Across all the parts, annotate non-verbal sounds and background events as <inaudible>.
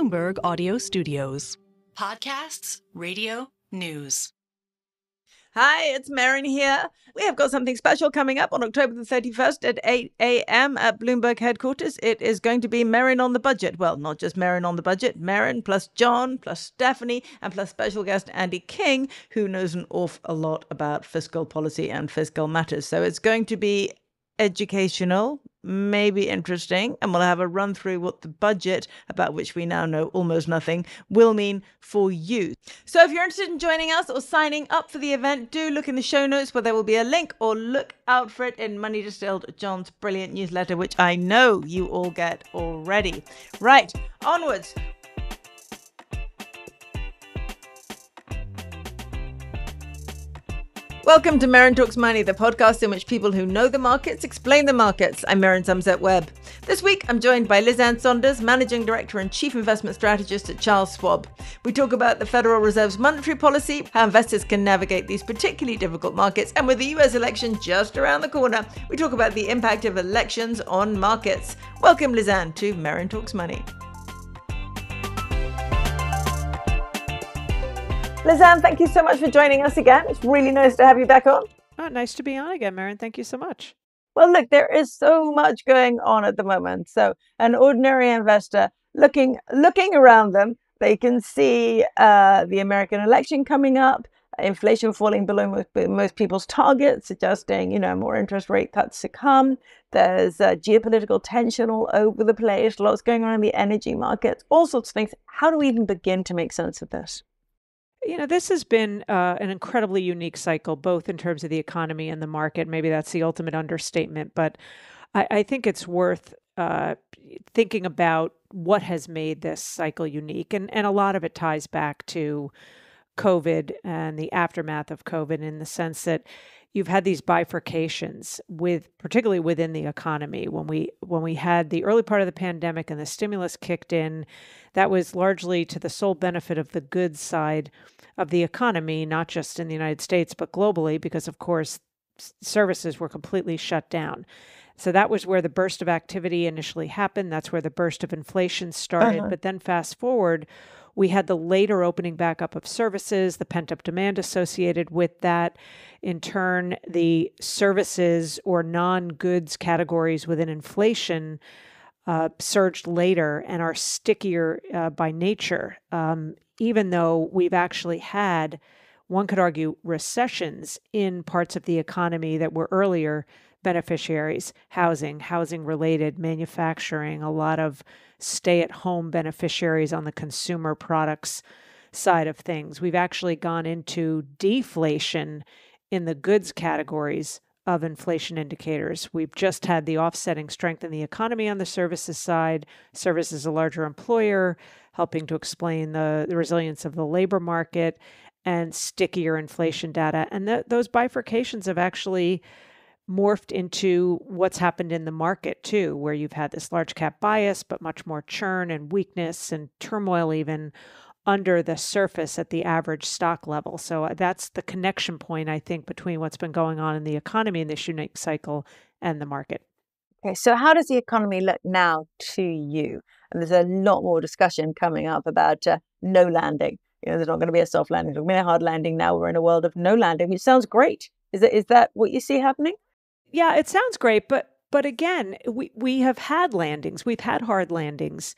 Bloomberg Audio Studios. Podcasts, radio, news. Hi, it's Merryn here. We have got something special coming up on October the 31st at 8 a.m. at Bloomberg headquarters. It is going to be Merryn on the budget. Well, not just Merryn on the budget, Merryn plus John plus Stephanie and plus special guest Andy King, who knows an awful lot about fiscal policy and fiscal matters. So it's going to be educational, maybe interesting, and we'll have a run through what the budget, about which we now know almost nothing, will mean for you. So if you're interested in joining us or signing up for the event, do look in the show notes where there will be a link or look out for it in Money Distilled John's brilliant newsletter, which I know you all get already. Right, onwards. Welcome to Merryn Talks Money, the podcast in which people who know the markets explain the markets. I'm Merryn Somerset Webb. This week, I'm joined by Liz Ann Sonders, Managing Director and Chief Investment Strategist at Charles Schwab. We talk about the Federal Reserve's monetary policy, how investors can navigate these particularly difficult markets, and with the US election just around the corner, we talk about the impact of elections on markets. Welcome, Liz-Ann, to Merryn Talks Money. Liz-Ann, thank you so much for joining us again. It's really nice to have you back on. Oh, nice to be on again, Merryn. Thank you so much. Well, look, there is so much going on at the moment. So, an ordinary investor looking looking around them, they can see uh, the American election coming up, inflation falling below most, most, people's targets, suggesting you know more interest rate cuts to come. There's uh, geopolitical tension all over the place, lots going on in the energy markets, all sorts of things. How do we even begin to make sense of this? You know, this has been uh, an incredibly unique cycle, both in terms of the economy and the market. Maybe that's the ultimate understatement, but I, I think it's worth uh, thinking about what has made this cycle unique. And, and a lot of it ties back to COVID and the aftermath of COVID in the sense that you've had these bifurcations with particularly within the economy. When we when we had the early part of the pandemic and the stimulus kicked in that was largely to the sole benefit of the goods side of the economy not just in the United States but globally because of course services were completely shut down. So that was where the burst of activity initially happened. That's where the burst of inflation started. Uh-huh. but then fast forward we had the later opening back up of services, the pent up demand associated with that. In turn, the services or non goods categories within inflation uh, surged later and are stickier uh, by nature, um, even though we've actually had, one could argue, recessions in parts of the economy that were earlier beneficiaries housing, housing related, manufacturing, a lot of stay at home beneficiaries on the consumer products side of things. We've actually gone into deflation in the goods categories of inflation indicators. We've just had the offsetting strength in the economy on the services side. Services a larger employer, helping to explain the, the resilience of the labor market and stickier inflation data. And th- those bifurcations have actually morphed into what's happened in the market too, where you've had this large cap bias, but much more churn and weakness and turmoil even under the surface at the average stock level. So uh, that's the connection point, I think, between what's been going on in the economy in this unique cycle and the market. Okay, so how does the economy look now to you? And there's a lot more discussion coming up about uh, no landing. You know, there's not going to be a soft landing, there's going to be a hard landing. Now we're in a world of no landing, which sounds great. Is that, is that what you see happening? Yeah, it sounds great, but but again, we we have had landings. We've had hard landings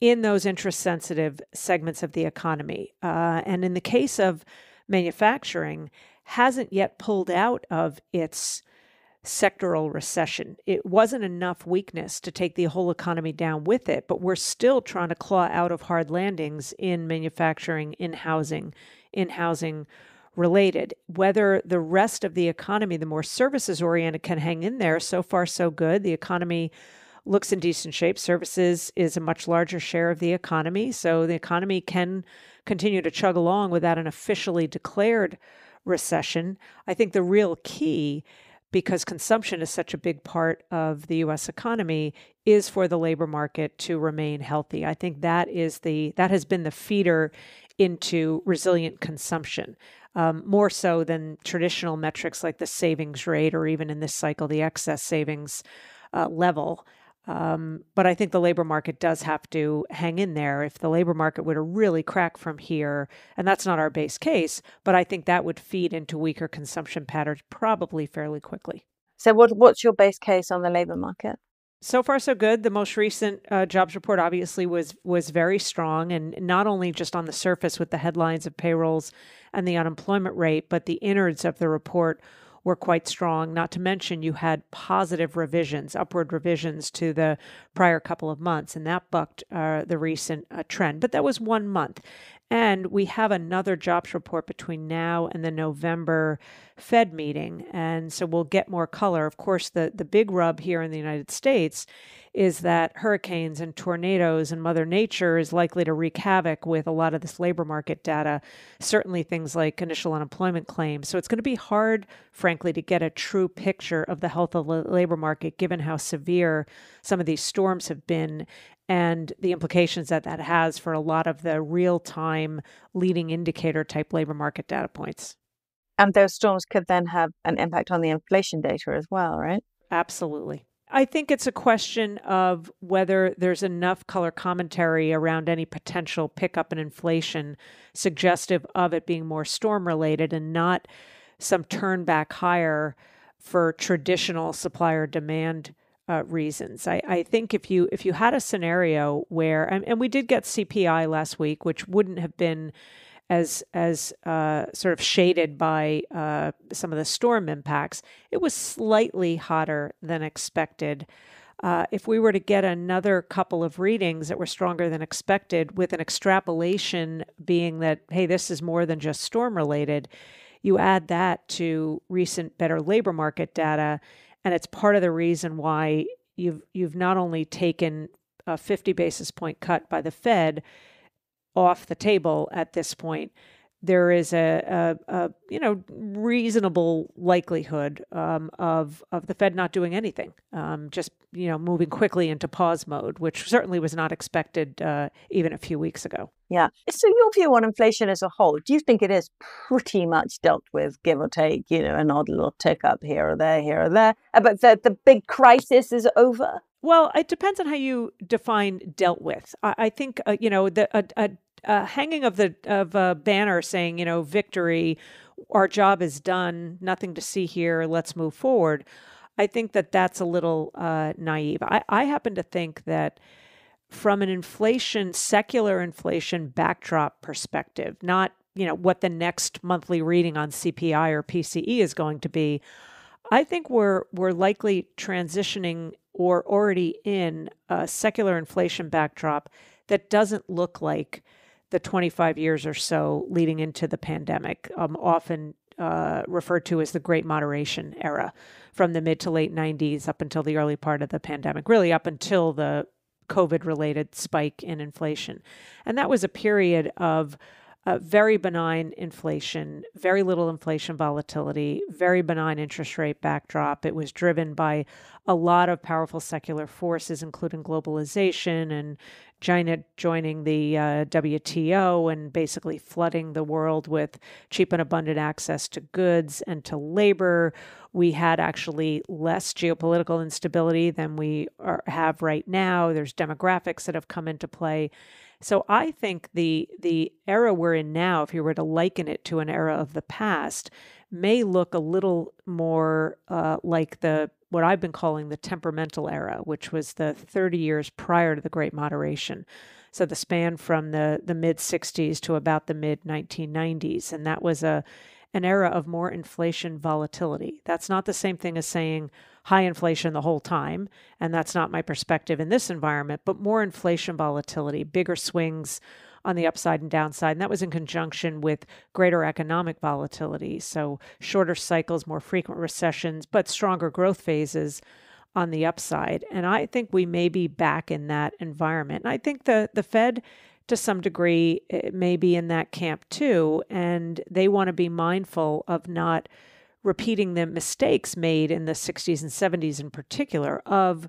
in those interest sensitive segments of the economy, uh, and in the case of manufacturing, hasn't yet pulled out of its sectoral recession. It wasn't enough weakness to take the whole economy down with it, but we're still trying to claw out of hard landings in manufacturing, in housing, in housing related. Whether the rest of the economy, the more services oriented, can hang in there, so far, so good. The economy looks in decent shape. Services is a much larger share of the economy. So the economy can continue to chug along without an officially declared recession. I think the real key because consumption is such a big part of the US economy is for the labor market to remain healthy. I think that is the that has been the feeder into resilient consumption um, more so than traditional metrics like the savings rate or even in this cycle, the excess savings uh, level. Um, but I think the labor market does have to hang in there. If the labor market were to really crack from here, and that's not our base case, but I think that would feed into weaker consumption patterns probably fairly quickly. So, what, what's your base case on the labor market? So far, so good. The most recent uh, jobs report obviously was was very strong, and not only just on the surface with the headlines of payrolls and the unemployment rate, but the innards of the report were quite strong. Not to mention, you had positive revisions, upward revisions to the prior couple of months, and that bucked uh, the recent uh, trend. But that was one month. And we have another jobs report between now and the November Fed meeting. And so we'll get more color. Of course, the, the big rub here in the United States is that hurricanes and tornadoes and Mother Nature is likely to wreak havoc with a lot of this labor market data, certainly things like initial unemployment claims. So it's going to be hard, frankly, to get a true picture of the health of the labor market given how severe some of these storms have been and the implications that that has for a lot of the real time leading indicator type labor market data points. And those storms could then have an impact on the inflation data as well, right? Absolutely. I think it's a question of whether there's enough color commentary around any potential pickup in inflation suggestive of it being more storm related and not some turn back higher for traditional supplier demand uh, reasons. I, I think if you if you had a scenario where and, and we did get CPI last week, which wouldn't have been as as uh, sort of shaded by uh, some of the storm impacts, it was slightly hotter than expected. Uh, if we were to get another couple of readings that were stronger than expected, with an extrapolation being that hey, this is more than just storm related, you add that to recent better labor market data, and it's part of the reason why you've you've not only taken a 50 basis point cut by the Fed off the table at this point, there is a, a, a you know reasonable likelihood um, of of the Fed not doing anything, um, just you know moving quickly into pause mode, which certainly was not expected uh, even a few weeks ago. Yeah. So your view on inflation as a whole, do you think it is pretty much dealt with, give or take, you know, an odd little tick up here or there, here or there, uh, but the the big crisis is over? Well, it depends on how you define dealt with. I, I think uh, you know the a, a, a, hanging of the of a banner saying you know victory, our job is done, nothing to see here, let's move forward. I think that that's a little uh, naive. I, I happen to think that from an inflation, secular inflation backdrop perspective, not you know what the next monthly reading on CPI or PCE is going to be. I think we're we're likely transitioning or already in a secular inflation backdrop that doesn't look like the 25 years or so leading into the pandemic, um, often uh, referred to as the Great Moderation era, from the mid to late 90s up until the early part of the pandemic, really up until the COVID related spike in inflation. And that was a period of uh, very benign inflation, very little inflation volatility, very benign interest rate backdrop. It was driven by a lot of powerful secular forces, including globalization and China joining the uh, WTO and basically flooding the world with cheap and abundant access to goods and to labor. We had actually less geopolitical instability than we are, have right now. There's demographics that have come into play. So I think the the era we're in now, if you were to liken it to an era of the past, may look a little more uh, like the what I've been calling the temperamental era, which was the 30 years prior to the Great Moderation. So the span from the the mid 60s to about the mid 1990s, and that was a an era of more inflation volatility. That's not the same thing as saying high inflation the whole time. And that's not my perspective in this environment, but more inflation volatility, bigger swings on the upside and downside. And that was in conjunction with greater economic volatility. So shorter cycles, more frequent recessions, but stronger growth phases on the upside. And I think we may be back in that environment. And I think the, the Fed to some degree eh, may be in that camp too. And they want to be mindful of not repeating the mistakes made in the 60s and 70s in particular of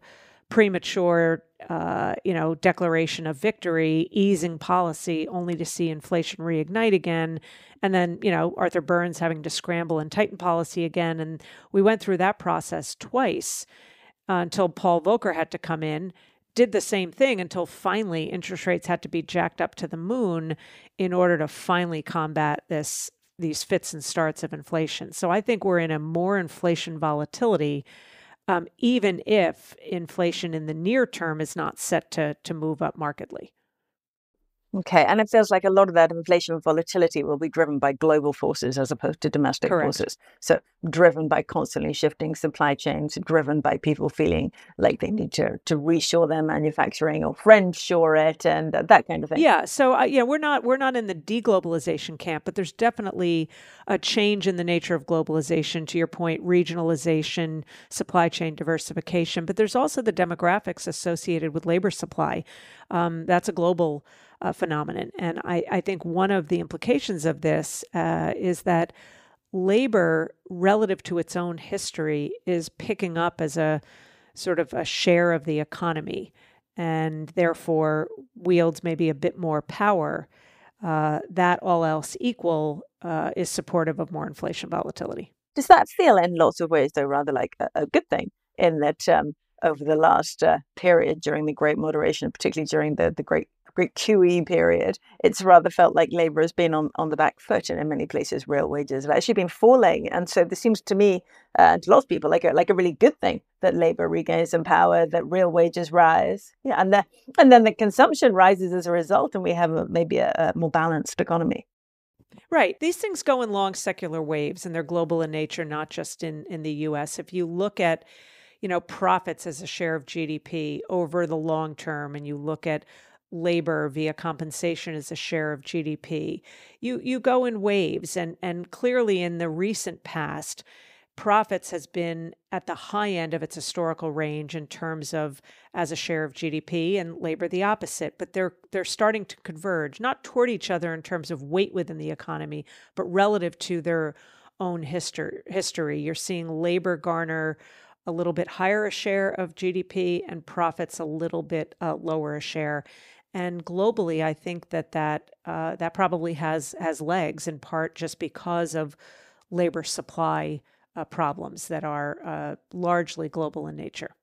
premature uh, you know declaration of victory easing policy only to see inflation reignite again and then you know arthur burns having to scramble and tighten policy again and we went through that process twice uh, until Paul Volcker had to come in, did the same thing until finally interest rates had to be jacked up to the moon in order to finally combat this these fits and starts of inflation. So I think we're in a more inflation volatility, um, even if inflation in the near term is not set to to move up markedly. Okay, and it feels like a lot of that inflation volatility will be driven by global forces as opposed to domestic Correct. forces. So, driven by constantly shifting supply chains, driven by people feeling like they need to to reshore their manufacturing or friendshore it, and that kind of thing. Yeah. So uh, yeah, we're not we're not in the deglobalization camp, but there's definitely a change in the nature of globalization. To your point, regionalization, supply chain diversification, but there's also the demographics associated with labor supply. Um, that's a global uh, phenomenon, and I, I think one of the implications of this uh, is that labor, relative to its own history, is picking up as a sort of a share of the economy and therefore wields maybe a bit more power, uh, that all else equal uh, is supportive of more inflation volatility. Does that feel, in lots of ways, though, rather like a, a good thing? In that, um, over the last uh, period during the Great Moderation, particularly during the the Great Great QE period, it's rather felt like labour has been on, on the back foot, and in many places, real wages have actually been falling. And so, this seems to me, uh, to lots of people, like a like a really good thing that labour regains some power, that real wages rise, yeah, and the, and then the consumption rises as a result, and we have a, maybe a, a more balanced economy. Right. These things go in long secular waves and they're global in nature, not just in, in the US. If you look at, you know, profits as a share of GDP over the long term and you look at labor via compensation as a share of GDP, you you go in waves. And and clearly in the recent past, profits has been at the high end of its historical range in terms of as a share of GDP and labor the opposite. But they're they're starting to converge not toward each other in terms of weight within the economy but relative to their own history history. You're seeing labor garner a little bit higher a share of GDP and profits a little bit uh, lower a share and globally I think that that uh, that probably has has legs in part just because of labor supply uh, problems that are uh, largely global in nature.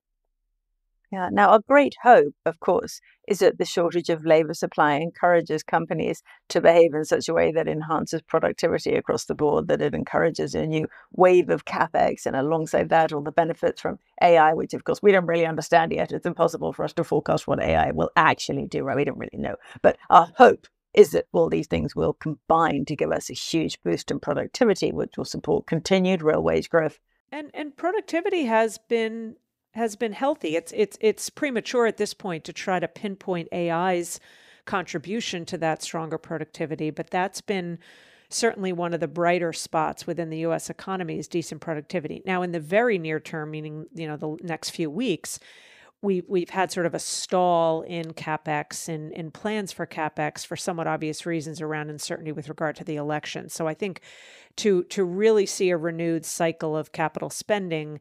Yeah. Now, a great hope, of course, is that the shortage of labor supply encourages companies to behave in such a way that enhances productivity across the board, that it encourages a new wave of capex, and alongside that, all the benefits from AI, which, of course, we don't really understand yet. It's impossible for us to forecast what AI will actually do, right? We don't really know. But our hope is that all these things will combine to give us a huge boost in productivity, which will support continued real wage growth. And and productivity has been has been healthy. It's it's it's premature at this point to try to pinpoint AI's contribution to that stronger productivity, but that's been certainly one of the brighter spots within the US economy is decent productivity. Now in the very near term, meaning, you know, the next few weeks, we we've had sort of a stall in capex and in plans for capex for somewhat obvious reasons around uncertainty with regard to the election. So I think to to really see a renewed cycle of capital spending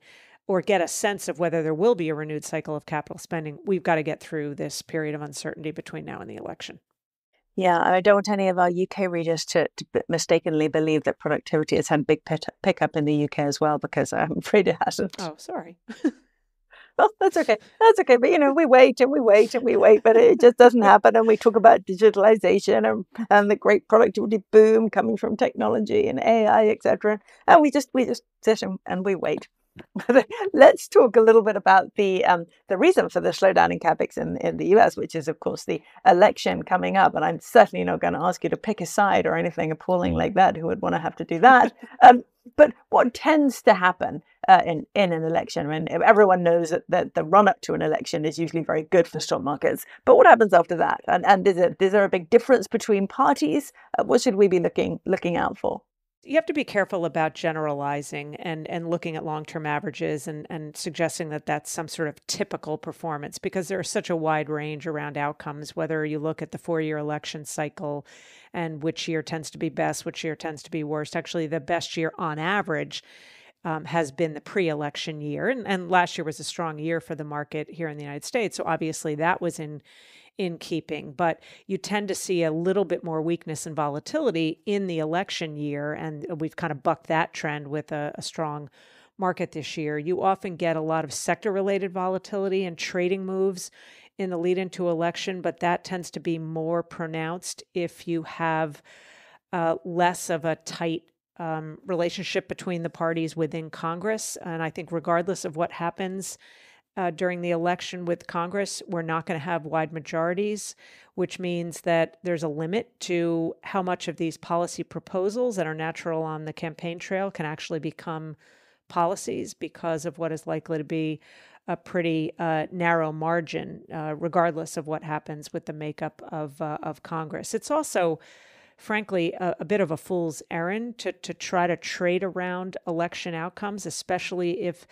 or get a sense of whether there will be a renewed cycle of capital spending, we've got to get through this period of uncertainty between now and the election. Yeah, I don't want any of our UK readers to, to mistakenly believe that productivity has had a big pick pickup in the UK as well, because I'm afraid it hasn't. Oh, sorry. <laughs> well, that's okay. That's okay. But you know, we wait and we wait and we wait, but it just doesn't <laughs> happen. And we talk about digitalization and, and the great productivity boom coming from technology and AI, etc. And we just we just sit and, and we wait. <laughs> Let's talk a little bit about the um, the reason for the slowdown in capex in, in the US, which is, of course, the election coming up. And I'm certainly not going to ask you to pick a side or anything appalling like that. Who would want to have to do that? Um, but what tends to happen uh, in in an election, mean, everyone knows that, that the run up to an election is usually very good for stock markets. But what happens after that? And and is it is there a big difference between parties? Uh, what should we be looking looking out for? You have to be careful about generalizing and and looking at long-term averages and and suggesting that that's some sort of typical performance because there's such a wide range around outcomes whether you look at the four-year election cycle and which year tends to be best which year tends to be worst. Actually the best year on average um, has been the pre-election year and, and last year was a strong year for the market here in the united states. So obviously that was in in keeping, but you tend to see a little bit more weakness and volatility in the election year. And we've kind of bucked that trend with a, a strong market this year, you often get a lot of sector related volatility and trading moves in the lead into election, but that tends to be more pronounced if you have uh, less of a tight um, relationship between the parties within Congress. And I think, regardless of what happens uh, during the election with Congress, we're not going to have wide majorities, which means that there's a limit to how much of these policy proposals that are natural on the campaign trail can actually become policies because of what is likely to be a pretty uh, narrow margin, uh, regardless of what happens with the makeup of uh, of Congress. It's also, frankly, a, a, bit of a fool's errand to to try to trade around election outcomes, especially if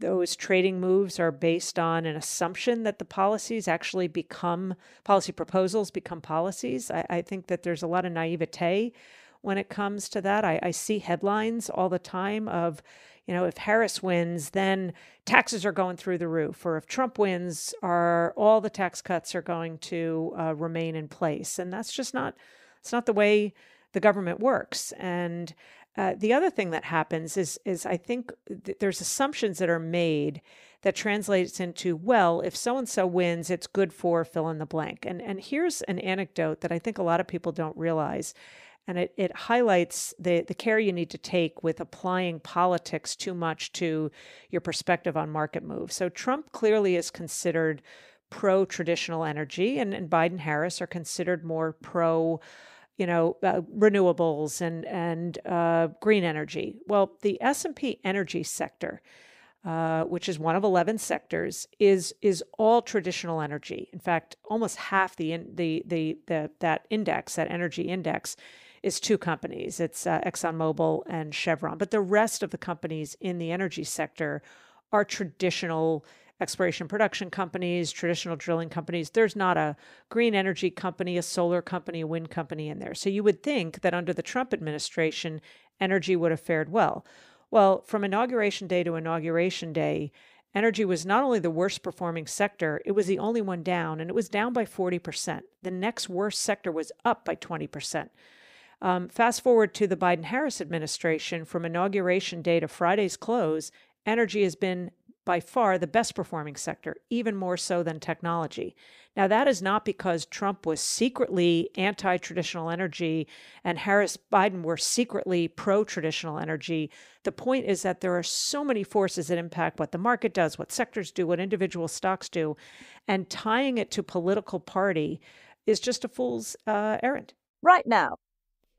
those trading moves are based on an assumption that the policies actually become policy proposals become policies. I, I think that there's a lot of naivete when it comes to that. I, I see headlines all the time of you know, if Harris wins, then taxes are going through the roof, or if Trump wins, are all the tax cuts are going to uh, remain in place, and that's just not it's not the way the government works. And uh, the other thing that happens is is I think th- there's assumptions that are made that translates into well, if so and so wins, it's good for fill in the blank. And and here's an anecdote that I think a lot of people don't realize and it, it highlights the, the care you need to take with applying politics too much to your perspective on market moves. So Trump clearly is considered pro traditional energy, and, and Biden Harris are considered more pro you know uh, renewables and and uh, green energy. Well, the S and P energy sector, uh, which is one of eleven sectors, is is all traditional energy. In fact, almost half the in, the, the the that index, that energy index, is two companies. It's uh, ExxonMobil and Chevron. But the rest of the companies in the energy sector are traditional exploration production companies, traditional drilling companies. There's not a green energy company, a solar company, a wind company in there. So you would think that under the Trump administration, energy would have fared well. Well, from inauguration day to inauguration day, energy was not only the worst performing sector, it was the only one down, and it was down by 40%. The next worst sector was up by 20%. Um, fast forward to the Biden Harris administration from inauguration day to Friday's close, energy has been by far the best performing sector, even more so than technology. Now, that is not because Trump was secretly anti traditional energy and Harris Biden were secretly pro traditional energy. The point is that there are so many forces that impact what the market does, what sectors do, what individual stocks do, and tying it to political party is just a fool's uh, errand. Right now,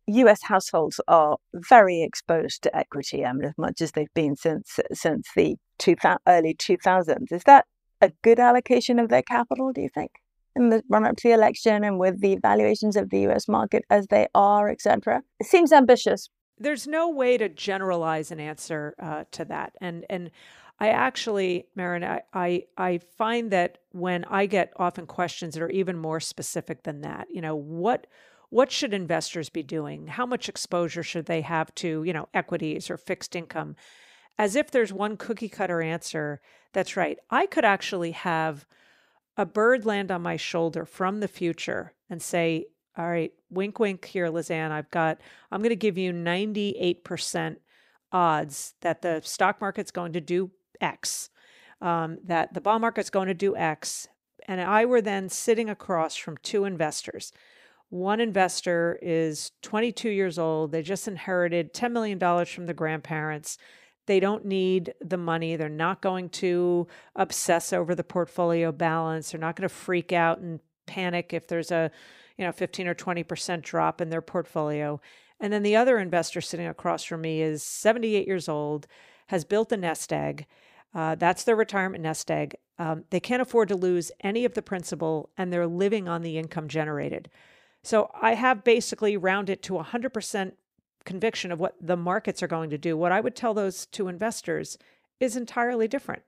US households are very exposed to equity, I mean, as much as they've been since since the two, early 2000s. Is that a good allocation of their capital, do you think, in the run up to the election and with the valuations of the US market as they are, etc.? It seems ambitious. There's no way to generalize an answer uh, to that. And, and I actually, Merryn, I, I, I find that when I get often questions that are even more specific than that, you know, what what should investors be doing? How much exposure should they have to, you know, equities or fixed income? As if there's one cookie cutter answer that's right. I could actually have a bird land on my shoulder from the future and say, all right, wink, wink here, Liz Ann. I've got, I'm going to give you 98% odds that the stock market's going to do X, um, that the bond market's going to do X. And I were then sitting across from two investors one investor is 22 years old. They just inherited $10 million from the grandparents. They don't need the money. They're not going to obsess over the portfolio balance. They're not going to freak out and panic if there's a, you know, 15 or 20% drop in their portfolio. And then the other investor sitting across from me is 78 years old, has built a nest egg. Uh, that's their retirement nest egg. Um, they can't afford to lose any of the principal, and they're living on the income generated. So I have basically rounded it to 100% conviction of what the markets are going to do. What I would tell those two investors is entirely different.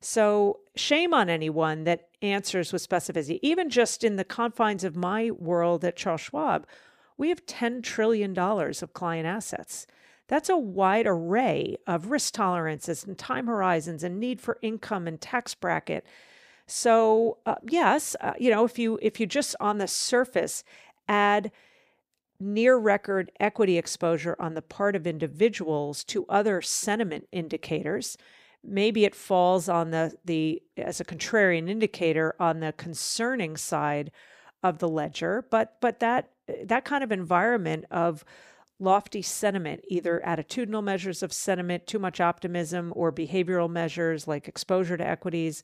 So, shame on anyone that answers with specificity. Even just in the confines of my world at Charles Schwab, we have $10 trillion of client assets. That's a wide array of risk tolerances and time horizons and need for income and tax bracket. So, uh, yes, uh, you know, if you if you just on the surface add near record equity exposure on the part of individuals to other sentiment indicators. Maybe it falls on the, the as a contrarian indicator on the concerning side of the ledger, but but that that kind of environment of lofty sentiment, either attitudinal measures of sentiment, too much optimism, or behavioral measures like exposure to equities,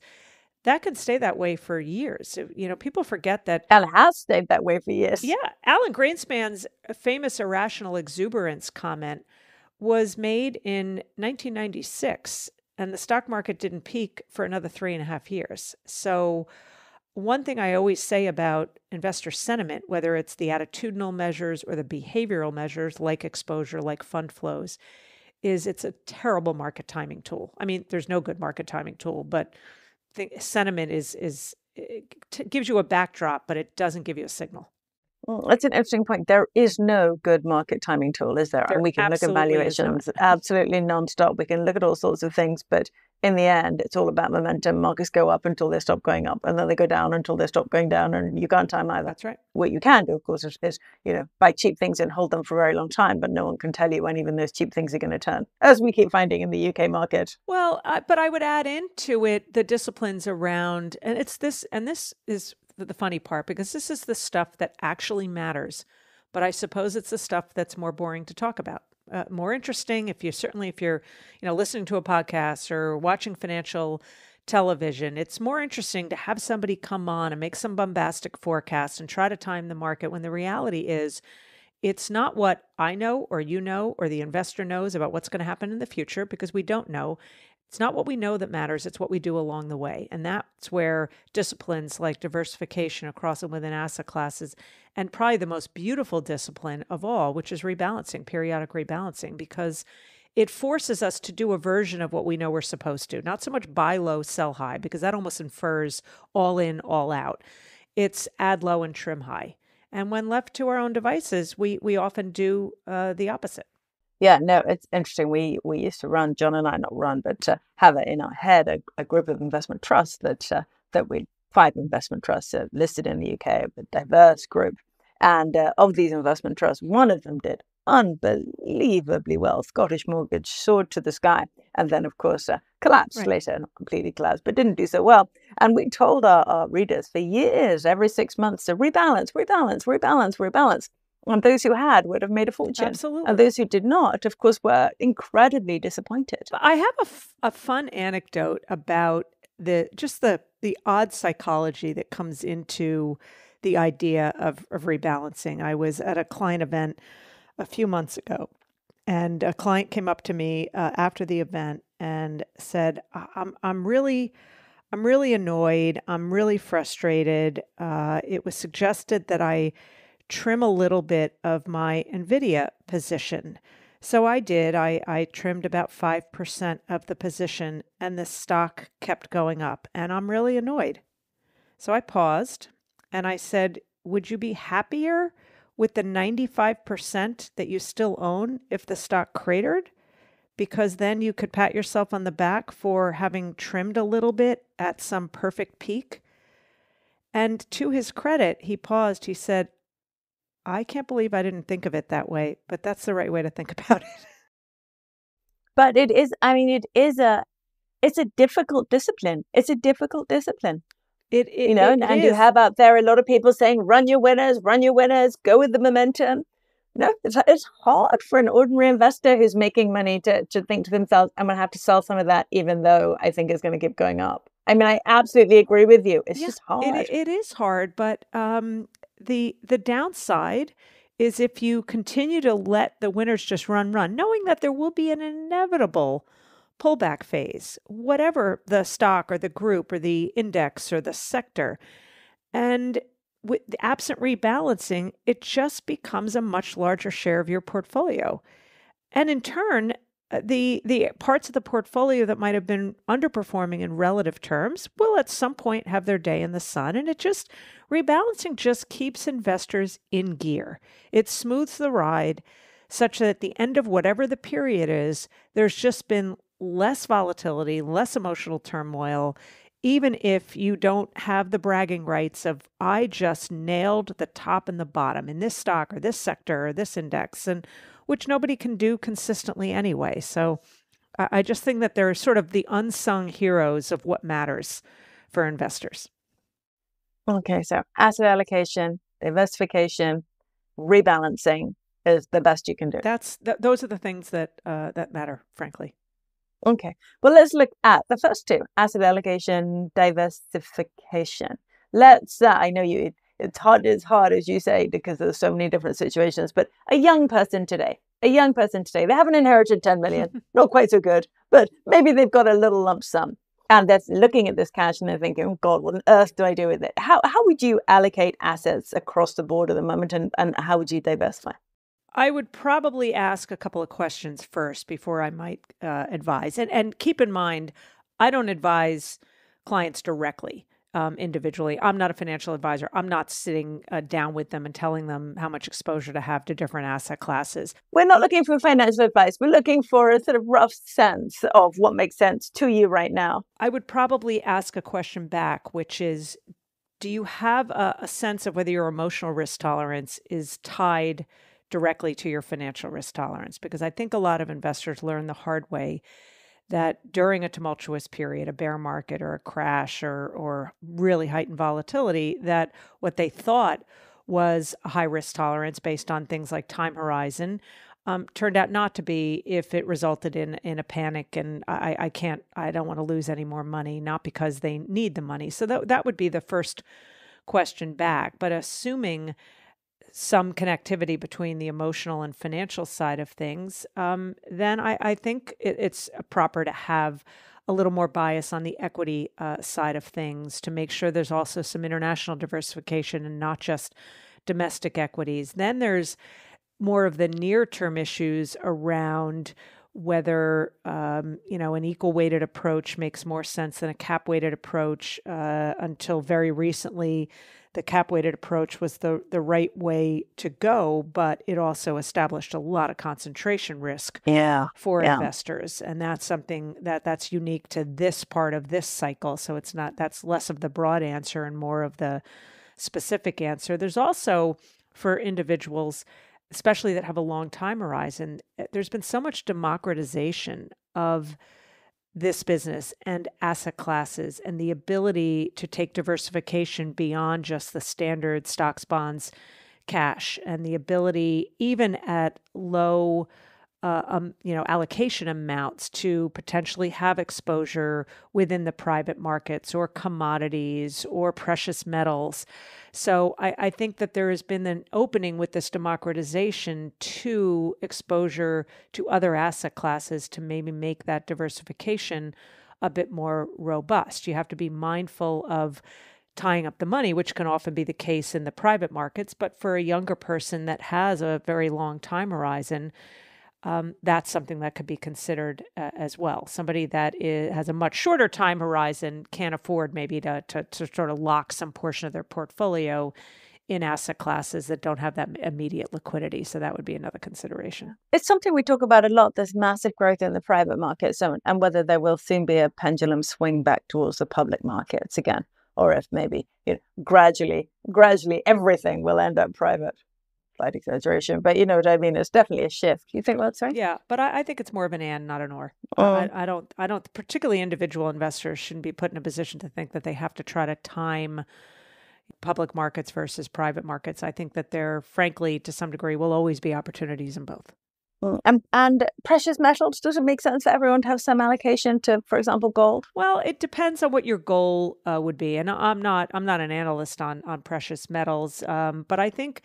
that can stay that way for years. You know, people forget that. And has stayed that way for years. Yeah. Alan Greenspan's uh, famous irrational exuberance comment was made in 1996, and the stock market didn't peak for another three and a half years. So, one thing I always say about investor sentiment, whether it's the attitudinal measures or the behavioral measures like exposure, like fund flows, is it's a terrible market timing tool. I mean, there's no good market timing tool, but the sentiment is is eh, gives you a backdrop, but it doesn't give you a signal. Well, that's an interesting point. There is no good market timing tool, is there? there and we can look at valuations absolutely nonstop. We can look at all sorts of things, but in the end, it's all about momentum. Markets go up until they stop going up, and then they go down until they stop going down, and you can't time either. That's right. What you can do, of course, is, is you know buy cheap things and hold them for a very long time, but no one can tell you when even those cheap things are going to turn, as we keep finding in the UK market. Well, but I would add into it the disciplines around, and it's this, and this is the funny part because this is the stuff that actually matters. But I suppose it's the stuff that's more boring to talk about. Uh, more interesting if you certainly if you're you know listening to a podcast or watching financial television it's more interesting to have somebody come on and make some bombastic forecast and try to time the market when the reality is it's not what I know or you know or the investor knows about what's going to happen in the future because we don't know. It's not what we know that matters, it's what we do along the way. And that's where disciplines like diversification across and within asset classes, and probably the most beautiful discipline of all, which is rebalancing, periodic rebalancing, because it forces us to do a version of what we know we're supposed to. Not so much buy low, sell high, because that almost infers all in, all out. It's add low and trim high. And when left to our own devices, we, we often do uh, the opposite. Yeah, no, it's interesting. We we used to run, John and I, not run, but uh, have it in our head a, a group of investment trusts that uh, that we five investment trusts uh, listed in the UK, a diverse group. And uh, of these investment trusts, one of them did unbelievably well. Scottish Mortgage soared to the sky, and then, of course, uh, collapsed right. later, not completely collapsed, but didn't do so well. And we told our, our readers for years, every six months, to rebalance, rebalance, rebalance, rebalance. And those who had would have made a fortune. Absolutely. And those who did not, of course, were incredibly disappointed. I have a, f- a fun anecdote about the just the the odd psychology that comes into the idea of, of rebalancing. I was at a client event a few months ago, and a client came up to me uh, after the event and said, "I'm I'm really." I'm really annoyed. I'm really frustrated. Uh, it was suggested that I trim a little bit of my NVIDIA position. So I did. I, I trimmed about 5% of the position, and the stock kept going up. And I'm really annoyed. So I paused and I said, Would you be happier with the 95% that you still own if the stock cratered? Because then you could pat yourself on the back for having trimmed a little bit at some perfect peak. And to his credit, he paused. He said, I can't believe I didn't think of it that way, but that's the right way to think <laughs> about it. But it is, I mean, it is a, it's a difficult discipline. It's a difficult discipline. It, it you know, it, and it you have out there a lot of people saying, "Run your winners, run your winners, go with the momentum." No, it's it's hard for an ordinary investor who's making money to to think to themselves, "I'm going to have to sell some of that, even though I think it's going to keep going up." I mean, I absolutely agree with you. It's Yeah, just hard. It, it is hard, but um, the the downside is if you continue to let the winners just run, run, knowing that there will be an inevitable pullback phase, whatever the stock or the group or the index or the sector, and with the absent rebalancing, it just becomes a much larger share of your portfolio, and in turn. Uh, The the parts of the portfolio that might have been underperforming in relative terms will at some point have their day in the sun, and it just rebalancing just keeps investors in gear. It smooths the ride such that at the end of whatever the period is, there's just been less volatility, less emotional turmoil. even if you don't have the bragging rights of I just nailed the top and the bottom in this stock or this sector or this index, and which nobody can do consistently anyway. So I just think that they're sort of the unsung heroes of what matters for investors. Okay, so asset allocation, diversification, rebalancing is the best you can do. That's th- those are the things that uh, that matter, frankly. Okay. Well, let's look at the first two asset allocation, diversification. Let's, uh, I know you, it's hard, it's hard as you say, because there's so many different situations, but a young person today, a young person today, they haven't inherited 10 million, <laughs> not quite so good, but maybe they've got a little lump sum and they're looking at this cash and they're thinking, oh God, what on earth do I do with it? How, how would you allocate assets across the board at the moment and, and how would you diversify? I would probably ask a couple of questions first before I might uh, advise. And, and keep in mind, I don't advise clients directly um, individually. I'm not a financial advisor. I'm not sitting uh, down with them and telling them how much exposure to have to different asset classes. We're not looking for financial advice. We're looking for a sort of rough sense of what makes sense to you right now. I would probably ask a question back, which is Do you have a, a sense of whether your emotional risk tolerance is tied? directly to your financial risk tolerance because I think a lot of investors learn the hard way that during a tumultuous period, a bear market or a crash or or really heightened volatility, that what they thought was a high risk tolerance based on things like time horizon um, turned out not to be if it resulted in in a panic and I, I can't I don't want to lose any more money, not because they need the money. So that that would be the first question back. But assuming some connectivity between the emotional and financial side of things, um, then I, I think it, it's proper to have a little more bias on the equity uh, side of things to make sure there's also some international diversification and not just domestic equities. Then there's more of the near term issues around whether um, you know an equal weighted approach makes more sense than a cap weighted approach. Uh, until very recently, the cap weighted approach was the, the right way to go, but it also established a lot of concentration risk yeah, for yeah. investors. And that's something that that's unique to this part of this cycle. So it's not that's less of the broad answer and more of the specific answer. There's also for individuals, especially that have a long time horizon, eh, there's been so much democratization of this business and asset classes and the ability to take diversification beyond just the standard stocks, bonds, cash, and the ability, even at low uh, um, you know allocation amounts to potentially have exposure within the private markets or commodities or precious metals. So I, I think that there has been an opening with this democratization to exposure to other asset classes to maybe make that diversification a bit more robust. You have to be mindful of tying up the money, which can often be the case in the private markets. But for a younger person that has a very long time horizon, um, that's something that could be considered uh, as well. Somebody that is, has a much shorter time horizon can't afford maybe to, to, to sort of lock some portion of their portfolio in asset classes that don't have that immediate liquidity. So that would be another consideration. It's something we talk about a lot. There's massive growth in the private markets, so, and whether there will soon be a pendulum swing back towards the public markets again, or if maybe you know, gradually, gradually everything will end up private slight exaggeration, but you know what I mean. It's definitely a shift. You think that's right? Yeah, but I, I think it's more of an and, not an or. I, oh. I don't. I don't. Particularly individual investors shouldn't be put in a position to think that they have to try to time public markets versus private markets. I think that there, frankly, to some degree, will always be opportunities in both. Mm, and, and precious metals, does it make sense for everyone to have some allocation to, for example, gold? Well, it depends on what your goal uh, would be, and I'm not I'm not an analyst on on precious metals, um, but I think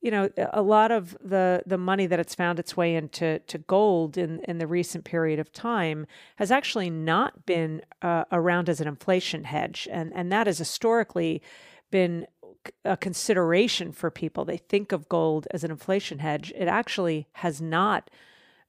you know a lot of the the money that it's found its way into to gold in in the recent period of time has actually not been uh, around as an inflation hedge. And and that has historically been a consideration for people. They think of gold as an inflation hedge. It actually has not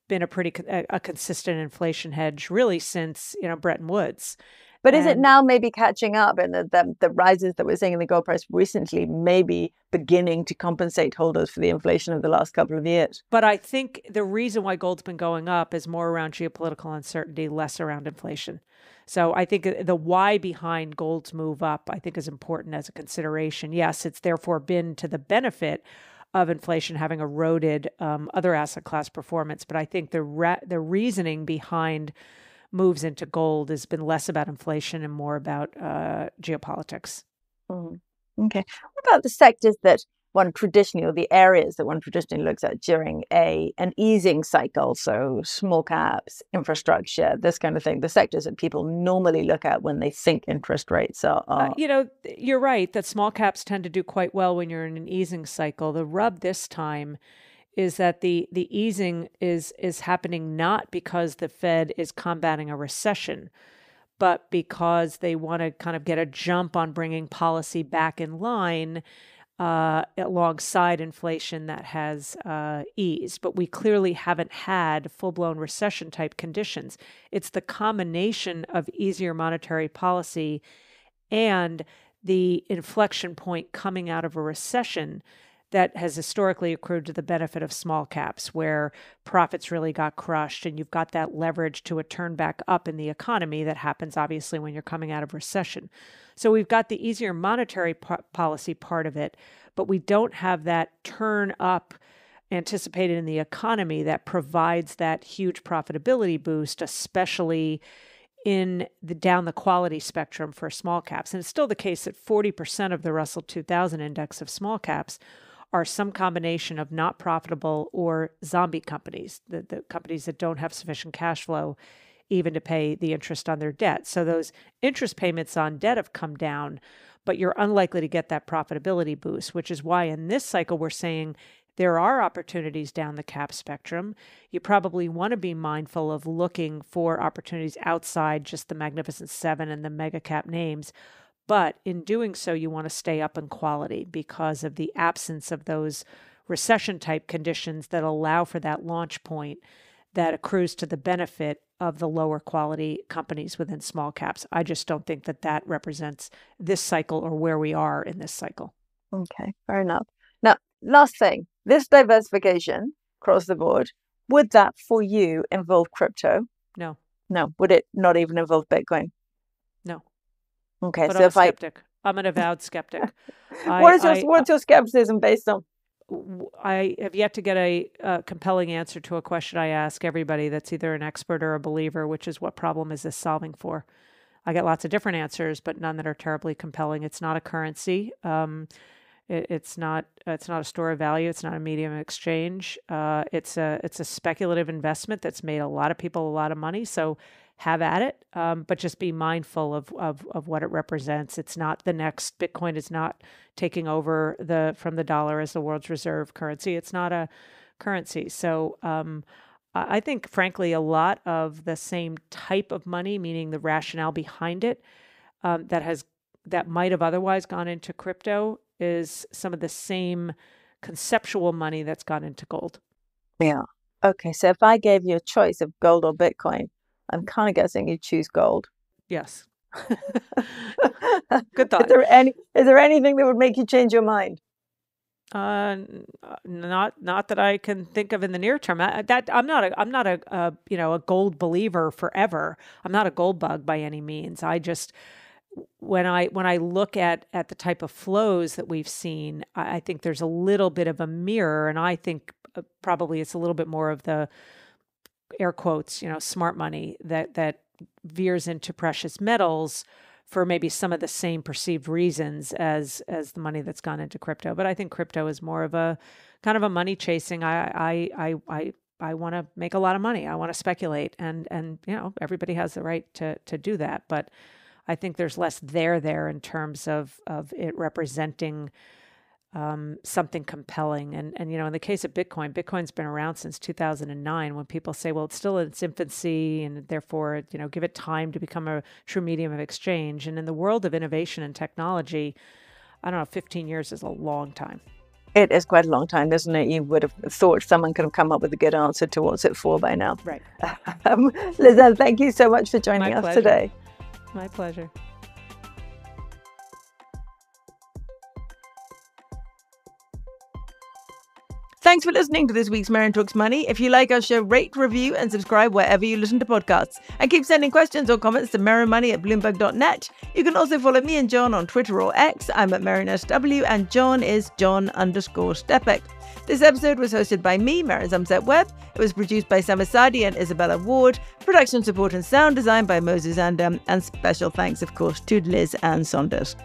been a pretty a, a consistent inflation hedge really since you know Bretton Woods but is it now maybe catching up and the, the, the, rises that we're seeing in the gold price recently maybe beginning to compensate holders for the inflation of the last couple of years? But I think the reason why gold's been going up is more around geopolitical uncertainty, less around inflation. So I think the why behind gold's move up, I think, is important as a consideration. Yes, it's therefore been to the benefit of inflation having eroded um, other asset class performance, but I think the re- the reasoning behind moves into gold has been less about inflation and more about uh, geopolitics. Mm. Okay. What about the sectors that one traditionally, or the areas that one traditionally looks at during a an easing cycle? So small caps, infrastructure, this kind of thing. The sectors that people normally look at when they think interest rates are. are... Uh, you know, you're right that small caps tend to do quite well when you're in an easing cycle. The rub this time is that the the easing is is happening not because the Fed is combating a recession, but because they want to kind of get a jump on bringing policy back in line uh, alongside inflation that has uh, eased. But we clearly haven't had full blown recession type conditions. It's the combination of easier monetary policy and the inflection point coming out of a recession that has historically accrued to the benefit of small caps, where profits really got crushed, and you've got that leverage to a turn back up in the economy that happens obviously when you're coming out of recession. So we've got the easier monetary po- policy part of it, but we don't have that turn up anticipated in the economy that provides that huge profitability boost, especially in the down the quality spectrum for small caps. And it's still the case that 40% of the Russell 2000 index of small caps are some combination of not profitable or zombie companies, the, the companies that don't have sufficient cash flow even to pay the interest on their debt. So those interest payments on debt have come down, but you're unlikely to get that profitability boost, which is why in this cycle we're saying there are opportunities down the cap spectrum. You probably want to be mindful of looking for opportunities outside just the Magnificent Seven and the mega cap names but in doing so, you want to stay up in quality because of the absence of those recession type conditions that allow for that launch point that accrues to the benefit of the lower quality companies within small caps. I just don't think that that represents this cycle or where we are in this cycle. Okay, fair enough. Now, last thing this diversification across the board, would that for you involve crypto? No. No. Would it not even involve Bitcoin? Okay, but so I'm if a skeptic. I... am an avowed skeptic. <laughs> what is your I, what's your skepticism based on? I have yet to get a, a, compelling answer to a question I ask everybody that's either an expert or a believer, which is what problem is this solving for? I get lots of different answers, but none that are terribly compelling. It's not a currency. Um, it, it's not. It's not a store of value. It's not a medium of exchange. Uh, it's a. It's a speculative investment that's made a lot of people a lot of money. So have at it, um, but just be mindful of, of of what it represents. It's not the next Bitcoin is not taking over the from the dollar as the world's reserve currency. It's not a currency. So um, I think, frankly, a lot of the same type of money, meaning the rationale behind it, um, that has that might have otherwise gone into crypto, is some of the same conceptual money that's gone into gold. Yeah. Okay. So if I gave you a choice of gold or Bitcoin, I'm kind of guessing you choose gold. Yes. <laughs> Good thought. Is there any? Is there anything that would make you change your mind? Uh, uh, not not that I can think of in the near term. I, that I'm not a I'm not a, a you know a gold believer forever. I'm not a gold bug by any means. I just when I when I look at at the type of flows that we've seen, I, I think there's a little bit of a mirror, and I think uh, probably it's a little bit more of the air quotes, you know, smart money that that veers into precious metals for maybe some of the same perceived reasons as as the money that's gone into crypto. But I think crypto is more of a kind of a money chasing. I I I I I want to make a lot of money. I want to speculate, and and you know everybody has the right to to do that. But I think there's less there there in terms of of it representing um, something compelling. And and you know, in the case of Bitcoin, Bitcoin's been around since 2009. When people say, well, it's still in its infancy, and therefore, you know, give it time to become a true medium of exchange. And in the world of innovation and technology, I don't know, 15 years is a long time. It is quite a long time, isn't it? You would have thought someone could have come up with a good answer to what's it for by now. Right. <laughs> um, Liz Ann, thank you so much for joining My us pleasure. today. My pleasure. Thanks for listening to this week's Merryn Talks Money. If you like our show, rate, review, and subscribe wherever you listen to podcasts. And keep sending questions or comments to merrynmoney at bloomberg.net. You can also follow me and John on Twitter or X. I'm at MerrynSW, and John is John underscore Stepek. This episode was hosted by me, Merryn Somerset Webb. It was produced by Sam Asadi and Isabella Ward. Production support and sound design by Moses Andam. And special thanks, of course, to Liz Ann Sonders.